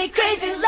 me crazy.